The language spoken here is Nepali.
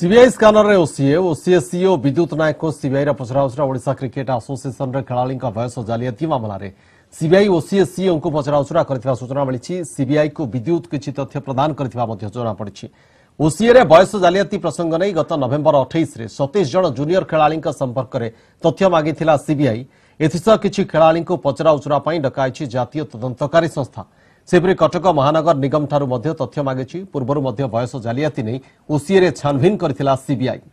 सीबीआई स्कानर रे ओसीए ओ सीएससीओ विद्युत नायक को सीबीआई रा ओडिसा क्रिकेट एसोसिएशन रे खेलाली का वयस जालियाती मामला रे सीबीआई ओ सीएससीओ को पचरा सूचना मिली छि सीबीआई को विद्युत के छि तथ्य प्रदान करथवा मध्य जना पड़ ओसीए रे वयस जालियाती प्रसंग नै गत नवंबर 28 रे 27 जण जूनियर खेलाली संपर्क रे तथ्य मागी थिला सीबीआई एथिसा किछि खेलाली को पई डकाई छि जातीय तदन्तकारी संस्था ସେହିପରି କଟକ ମହାନଗର ନିଗମଠାରୁ ମଧ୍ୟ ତଥ୍ୟ ମାଗିଛି ପୂର୍ବରୁ ମଧ୍ୟ ବୟସ ଜାଲିଆତି ନେଇ ଓସିଏରେ ଛାନଭିନ୍ କରିଥିଲା ସିବିଆଇ